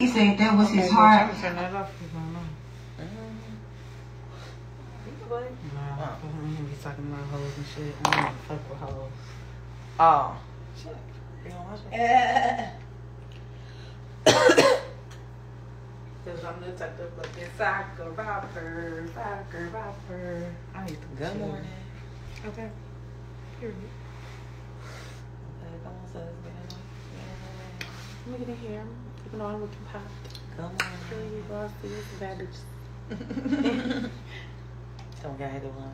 He said that was his heart. Turn that off. you don't know. Nah, Oh. I don't talking about hoes and shit. I don't fuck with hoes. Oh. Shit. You don't watch it? Cause I'm the type of fucking soccer rapper, soccer rapper. I need to Good chill. morning. Okay. Period. Okay, come on, sis. Get in there. Look at the hair. Even though I'm looking pop. Come It's bad bitch. on. Don't get either one.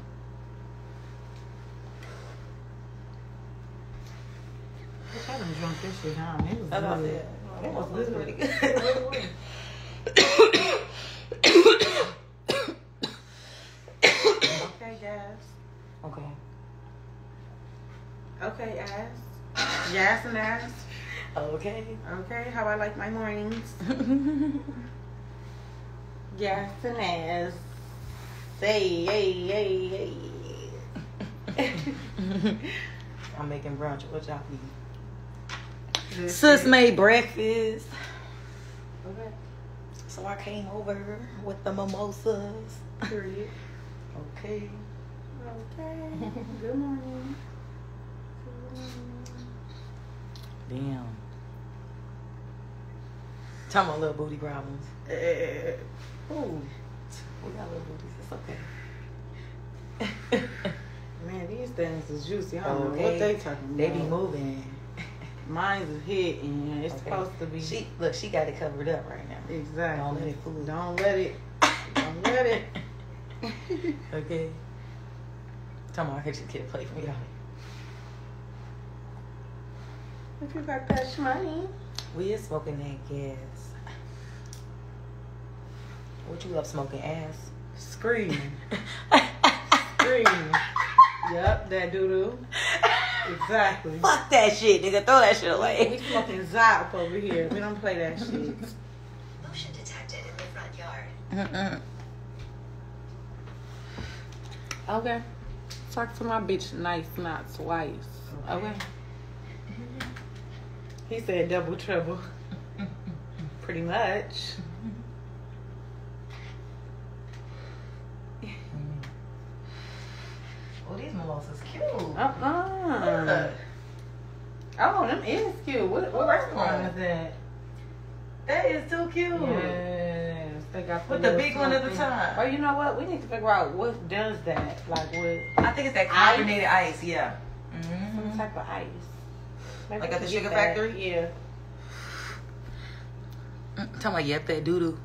I done drunk this shit down. It was That's I good. said. It It was was good. pretty good. Okay, guys. Okay. Okay, ass. Yes and ass. Okay. Okay, how I like my mornings. Yes and ass. Say, hey, hey, hey. I'm making brunch. What y'all eat? Sis made breakfast. Okay, So I came over with the mimosas. period. Okay. Okay, Good morning. good morning. Damn. Tell my little booty problems. Eh, eh, eh, eh, Ooh. We got little booties. It's okay. Man, these things is juicy. I don't know what they talking about. They be moving. Mine's is hit and it's Okay. supposed to be. She look, she got it covered up right now. exactly. Don't let it fool. Don't let it. Don't let it. okay. Tell me I just get a plate from y'all. If you got that money. We is smoking that gas. What you love smoking ass? Scream. Scream. Yep, that doo doo. Exactly. Fuck that shit, nigga. Throw that shit away. We away. smoking Zop over here. We don't play that shit. Motion detected in the front yard. Mm-mm. Okay. Talk to my bitch nice, not twice. Okay. He said double trouble. Pretty much. Oh, these mimosas cute. Uh-uh. Look. Oh, them is cute. What, what restaurant is that? That is too cute. Yes, they got With the big one at the top. Oh, you know what? We need to figure out what does that. Like what I think it's that carbonated ice, yeah. Mm-hmm. some type of ice. Maybe Like at the Sugar. Factory? Yeah. Tell me, yep, that doo doo.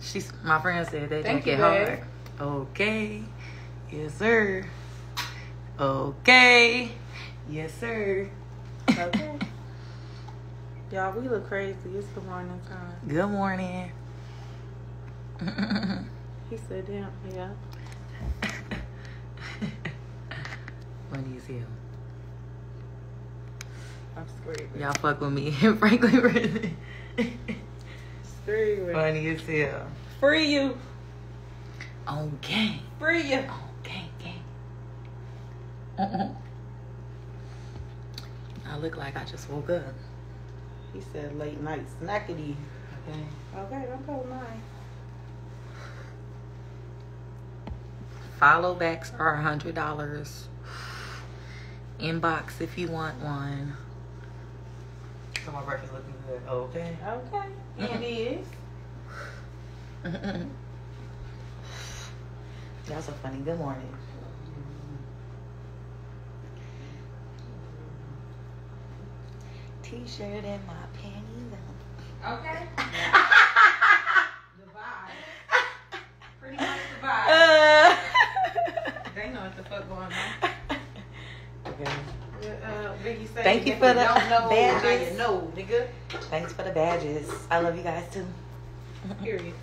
She's my friend said they Thank drink it hard. Okay, yes sir. Okay, yes sir. Okay. Y'all, we look crazy. It's the morning time. Good morning. He said, damn, yeah. Funny as hell. I'm screaming. Y'all fuck with me and Franklin. Screaming. Funny as hell. Free you. Gang. Free you. Oh. On gang, gang. I look like I just woke up. He said late night snackety. Okay. Okay, don't go mine. Follow backs are a hundred dollars. Inbox if you want one. So my breakfast looking good. Okay. Okay. And mm-hmm. it is. Y'all so funny. Good morning. T-shirt and my panties on. Okay. the vibe. Pretty much the vibe. Uh, They know what the fuck going on. okay. Uh, Biggie said, Thank you for the don't know, badges. you know, nigga. Thanks for the badges. I love you guys too. Period.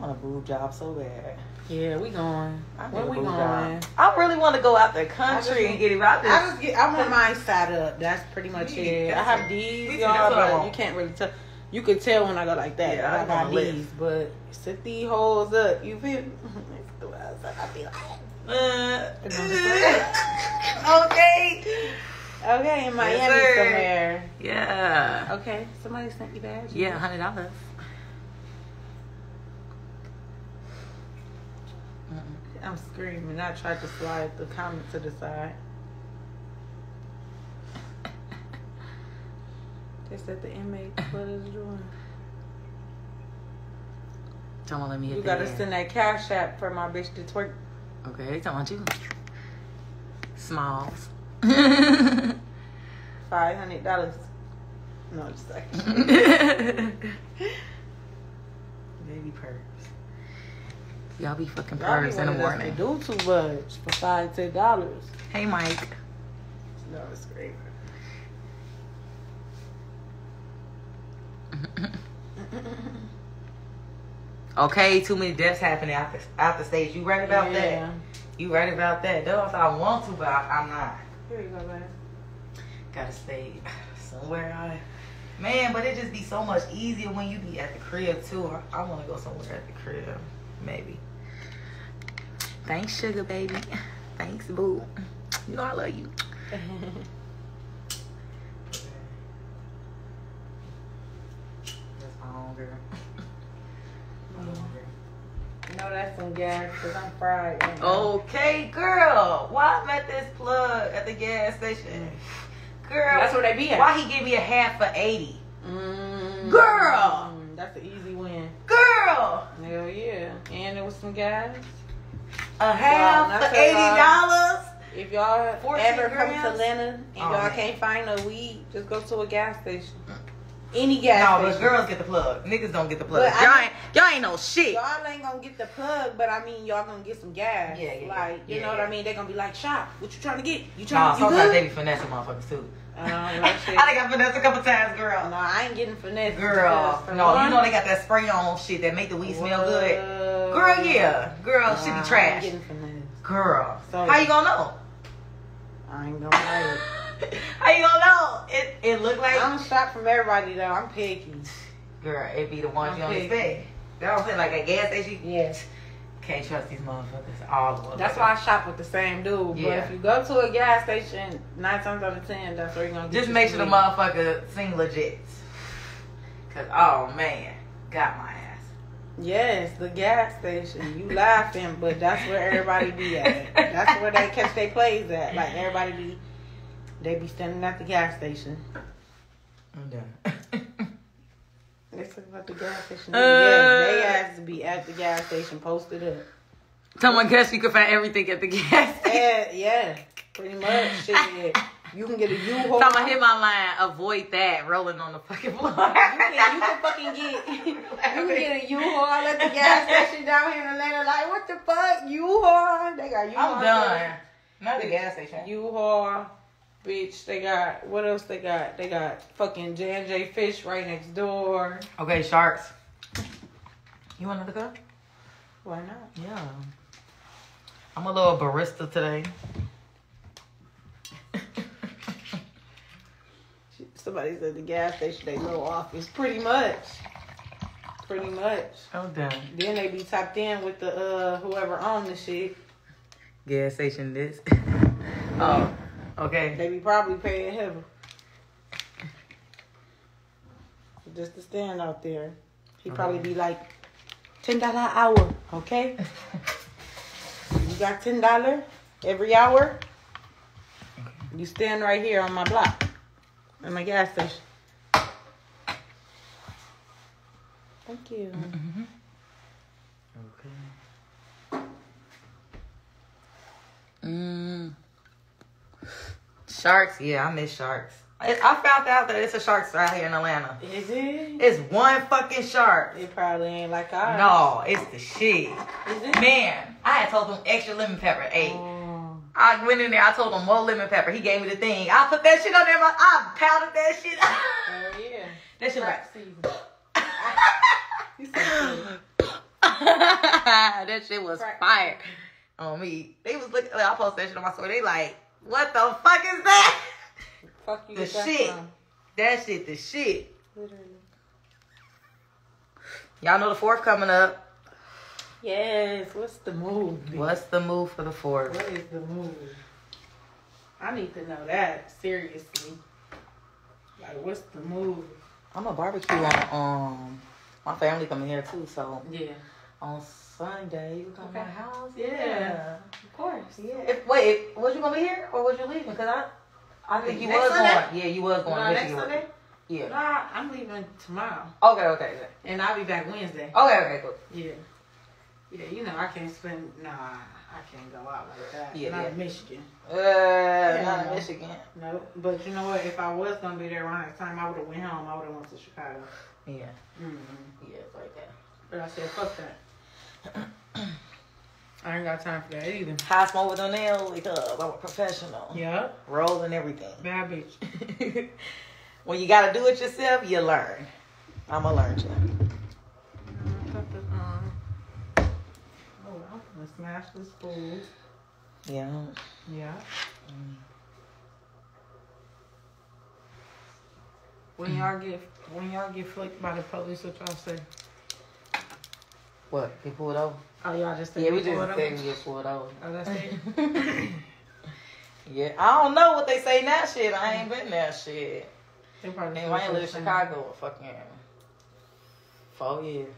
Want a boob job so bad. Yeah, we going. I Where we going? job. I really want to go out the I just country and get it out there. I just get. I want mine side up. That's pretty much Yeah, it. I have these, y'all, that's what but you can't really tell. You could tell when I go like that. Yeah, I I got wanna lift. these, but set these holes up. You feel me? I be like, Uh, You know what I'm okay. okay, in Miami sir. somewhere. Yeah. Okay, somebody sent you badge. Yeah, hundred dollars. I'm screaming. I tried to slide the comment to the side. They said the inmate what is doing. Don't let me hit You gotta in. send that cash app for my bitch to twerk. Okay, they talking about you. Smalls. Five hundred dollars. No, just like Baby purse. Y'all be fucking y'all be in the morning. do too much for five ten dollars. Hey, Mike. No, it's great. Okay, too many deaths happening out the, out the stage. You right about Yeah. that? You right about that? Those I want to, but I, I'm not. Here you go, man. Gotta stay somewhere. I, man, but it just be so much easier when you be at the crib too. I, I want to go somewhere at the crib, maybe. Thanks, sugar baby. Thanks, boo. You know I love you. That's my. My hunger. No, that's some gas because I'm fried. right. Okay, girl. Why I'm at this plug at the gas station? Girl. That's where they be at. Why he give me a half for 80? Mm, Girl! mm, That's an easy win. Girl. Hell yeah. And there was some gas. A half not for eighty dollars. If y'all 14 ever come to grams? Atlanta and Oh, y'all man. can't find no weed, just go to a gas station. Any gas No, but station. girls get the plug. Niggas don't get the plug. But y'all know- ain't y'all ain't no shit. Y'all ain't gonna get the plug, but I mean y'all gonna get some gas. Yeah, yeah, Like you yeah, know what. I mean? They're gonna be like, "Shop, what you trying to get? You Nah, trying to you sometimes good?" they be finessing motherfuckers too. That I done got finessed a couple times, girl. No, I ain't getting finesse. Girl, no, you know they got that spray on shit that make the weed smell good. Girl, yeah, girl, she Nah, I be trash. getting. Girl, So- how you gonna know? I ain't gonna lie. How you gonna know? It it look like I don't shop from everybody though. I'm picky. girl. It be the ones you don't expect. That what I'm saying, like at gas station. Yes. Can't trust these motherfuckers. All of them. That's why I shop with the same dude. But Yeah. if you go to a gas station, nine times out of ten, that's where you're gonna get Just make sure the motherfucker sing legit. Cause oh man, got my ass. Yes, the gas station. You laughing, but that's where everybody be at. That's where they catch their plays at. Like everybody be, they be standing at the gas station. I'm done. They talk about the gas station. Uh. yes, they has to be at the gas station, posted up. Someone guess you can find everything at the gas station. Yeah, yeah, pretty much. Shit, you can get a U-Haul. Time I hit my line, avoid that rolling on the fucking floor. You can, you can fucking get you can get a U-Haul at the gas station down here in Atlanta. Like what the fuck, U-Haul? They got U-Haul. I'm done. Not the gas station. U-Haul, bitch. They got what else? They got they got fucking J and J Fish right next door. Okay, sharks. You want another cup? Why not? Yeah. I'm a little barista today. Somebody said the gas station they little office. Pretty much. Pretty much. I'm done. Then they be tapped in with the uh whoever own the shit. Gas station this. oh, okay. They be probably paying heavy. Just to stand out there. He probably be like, ten dollar an hour, okay? You got ten dollar every hour? You stand right here on my block. At my gas station. Thank you. Okay. Mm. Sharks, yeah, I miss sharks. I, found out that it's a sharks out here in Atlanta. Is it? It's one fucking shark. It probably ain't like ours. No, it's the shit. Is it? Man, I had told him extra lemon pepper. Hey, Oh. I went in there. I told him more lemon pepper. He gave me the thing. I put that shit on there. I powdered that shit. Hell yeah. that shit Crack like. season. You said that shit was fire on me. They was looking. I posted that shit on my story. They like, what the fuck is that? Fuck you The that shit. from? That shit, the shit. Literally. Y'all know the fourth coming up. Yes. What's the move? What's the move for the fourth? What is the move? I need to know that seriously. Like, what's the move? I'm a barbecue on um my family coming here too, so Yeah. On Sunday you come to my Okay. house. Yeah. Of course. Yeah. If, wait, was you gonna be here or was you leaving? Cause I I think you Next was Sunday? going. Yeah, you was going No, next Sunday? Yeah. Nah, I'm leaving tomorrow. Okay, okay, okay. And I'll be back Wednesday. Okay, okay, cool. Yeah. Yeah, you know, I can't spend, nah, I can't go out like that. Yeah, Not yeah. in Michigan. Uh, not in. Michigan. No, but you know what? If I was gonna be there around that time, I would have went home. I would have went to Chicago. Yeah, Mm-hmm. yeah, it's like that. But I said, fuck that. I ain't got time for that either. High smoke with no nails because I'm a professional. Yeah, Rolling everything. bad bitch. when you gotta do it yourself, you learn. I'ma. Oh, I'm gonna smash this food. Yeah. Yeah. Mm. When y'all get when y'all get flicked by the police, what y'all say? What? They pulled over? Oh, y'all just say Yeah, we just say we get pulled over. Oh, that's it. yeah, I don't know what they say now. Shit, I ain't been there. Shit. They probably Damn, I ain't live in. Chicago fucking four years.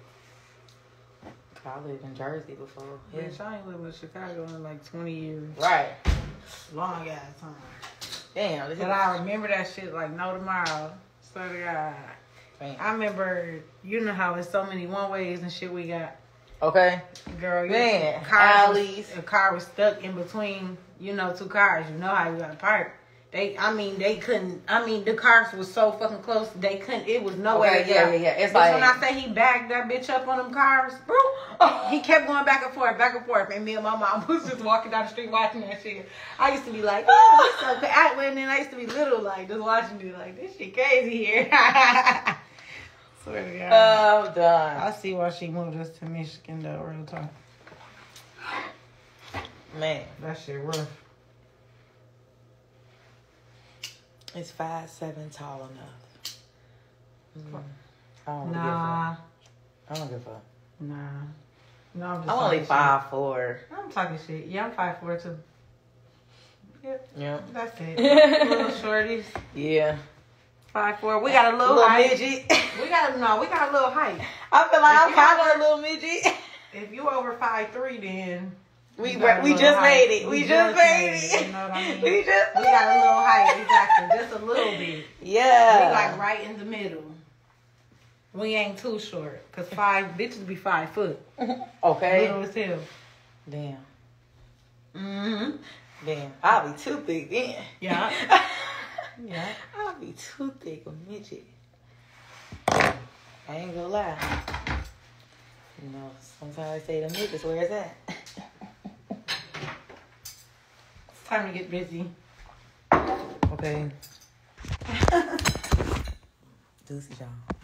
I lived in Jersey before. Yeah. Bitch, I ain't lived in Chicago in like 20 years. Right. Long ass time. Damn. This is But I remember that shit like no tomorrow. So to God. Damn. I remember, you know how it's so many one ways and shit we got. Okay. Girl, Man, car. Was, a car was stuck in between, you know, two cars. You know how you got to park. They, I mean, they couldn't. I mean, the cars was so fucking close. They couldn't. It was no way. Okay, yeah, yeah, yeah. It's like- when I say he bagged that bitch up on them cars, bro, he kept going back and forth, back and forth, and me and my mom was just walking down the street watching that shit. I used to be like, oh, so cra-" I, when then I used to be little, like just watching it, like this shit crazy here. Swear to God. Oh, done. I see why she moved us to Michigan though, real talk. Man, That shit rough. it's five seven tall enough. Mm. I don't Nah, give a. I don't give a nah. No, I'm just I'm only talking five four. I'm talking shit. Yeah, I'm five four too. Yep, Yeah. that's it. little shorties, Yeah. Five four. We got a little, little height. midget. We got a no. We got a little height. I feel like If I'm kind of a little midget. If you over five three, then We we just height. made it. We, just made it. You know I mean? We just We got a little height, exactly, just a little bit. Yeah. We like right in the middle. We ain't too short, cause five bitches be five foot. Okay. Little as hell. Damn. Mm-hmm. Damn. I'll be too big then. Yeah. Yeah. I'll be too thick a midget. I ain't gonna lie. You know, sometimes I say the midgets, where is that? It's time to get busy. Okay. Deuces, y'all.